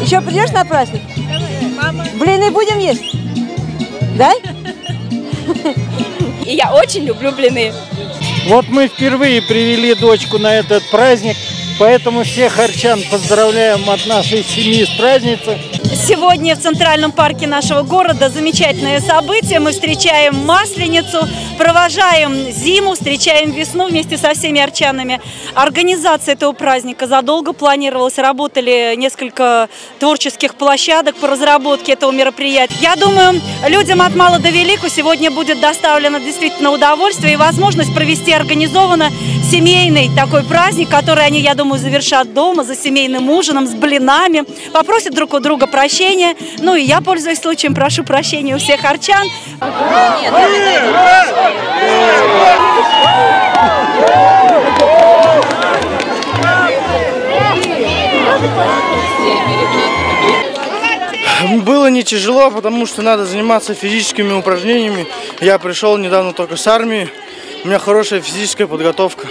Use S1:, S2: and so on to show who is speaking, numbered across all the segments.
S1: Еще придешь на праздник? Блины будем есть? Да?
S2: И я очень люблю блины.
S3: Вот мы впервые привели дочку на этот праздник, поэтому всех харчан поздравляем от нашей семьи с праздницей.
S4: Сегодня в Центральном парке нашего города замечательное событие. Мы встречаем Масленицу, провожаем зиму, встречаем весну вместе со всеми арчанами. Организация этого праздника задолго планировалась. Работали несколько творческих площадок по разработке этого мероприятия. Я думаю, людям от мала до велику сегодня будет доставлено действительно удовольствие и возможность провести организованно семейный такой праздник, который они, я думаю, завершат дома за семейным ужином, с блинами, попросят друг у друга прощения. Ну и я, пользуясь случаем, прошу прощения у всех арчан.
S5: Было не тяжело, потому что надо заниматься физическими упражнениями. Я пришел недавно только с армии. У меня хорошая физическая подготовка.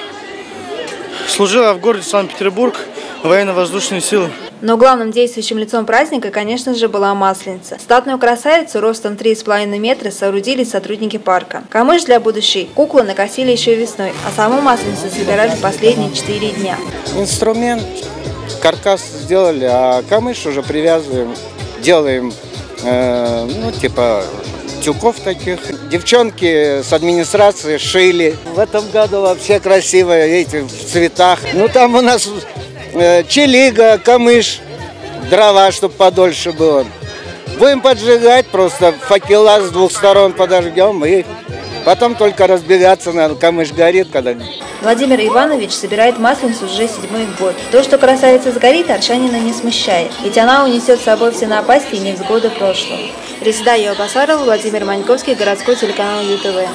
S5: Служила в городе Санкт-Петербург, военно-воздушные силы.
S6: Но главным действующим лицом праздника, конечно же, была Масленица. Статную красавицу ростом 3,5 метра соорудили сотрудники парка. Камыш для будущей куклы накосили еще весной, а саму Масленицу собирали последние 4 дня.
S7: Инструмент, каркас сделали, а камыш уже привязываем, делаем, э, ну, типа тюков таких. Девчонки с администрации шили. В этом году вообще красиво, видите, в цветах. Ну, там у нас челига, камыш, дрова, чтобы подольше было. Будем поджигать, просто факела с двух сторон подожгем и потом только разбегаться, наверное, камыш горит, когда
S6: Владимир Иванович собирает масленицу уже седьмой год. То, что красавица сгорит, арчанина не смущает, ведь она унесет с собой все напасти и невзгоды прошлого. Резда Йобасарова, Владимир Маньковский, городской телеканал ЮТВ.